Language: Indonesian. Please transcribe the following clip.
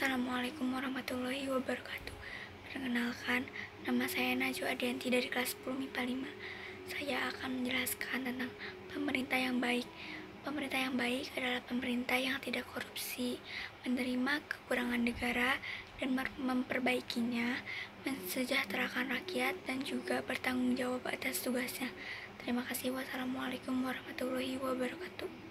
Assalamualaikum warahmatullahi wabarakatuh Perkenalkan, nama saya Najwa Adianti dari kelas 10 MIPA 5 Saya akan menjelaskan tentang pemerintah yang baik Pemerintah yang baik adalah pemerintah yang tidak korupsi, menerima kekurangan negara, dan memperbaikinya, mensejahterakan rakyat, dan juga bertanggung jawab atas tugasnya. Terima kasih. Wassalamualaikum warahmatullahi wabarakatuh.